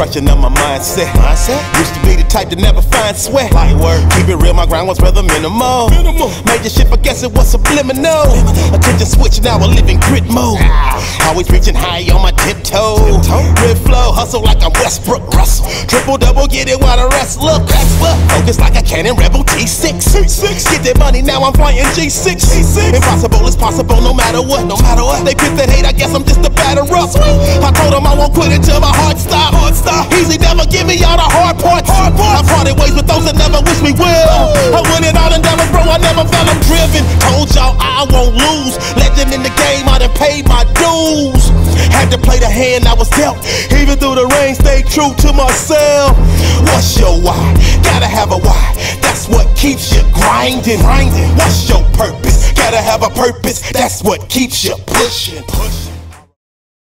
destruction of my mindset. Mindset? Used to be the type to never find sweat. Light work. Keep it real, my grind was rather minimal. Minimal. Major shit, but guess it was subliminal. Attention switch, now I live in grit mode. Ah. Always reaching high on my tiptoe. Red flow, hustle like I'm Westbrook Russell. Triple double, get it while the rest look. Focus like a Canon, rebel T6. Get that money, now I'm flying G6. Impossible is possible no matter what. No matter what. They pick that hate, I guess I'm just a batter up. I told them I won't quit until my. Heart all the hard parts. Hard parts. I parted ways with those that never wish me well. I win it all endeavors, bro. I never felt I'm driven. Told y'all I won't lose. Legend in the game, I done paid my dues. Had to play the hand I was dealt. Even through the rain, stay true to myself. What's your why? Gotta have a why. That's what keeps you grinding. grinding. What's your purpose? Gotta have a purpose. That's what keeps you pushing. pushing.